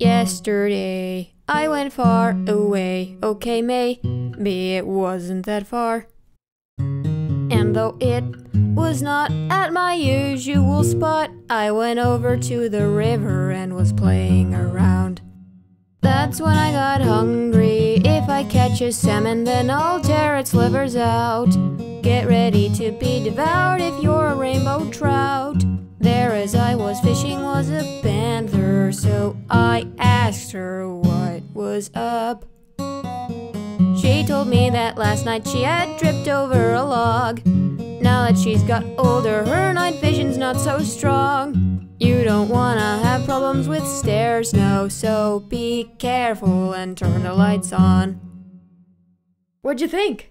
Yesterday I went far away. Okay, May, maybe it wasn't that far. And though it was not at my usual spot, I went over to the river and was playing around. That's when I got hungry. If I catch a salmon, then I'll tear its livers out. Get ready to be devoured if you're a rainbow trout. There, as I was fishing, was a panther, so asked her what was up. She told me that last night she had tripped over a log. Now that she's got older, her night vision's not so strong. You don't wanna have problems with stairs, no, so be careful and turn the lights on. What'd you think?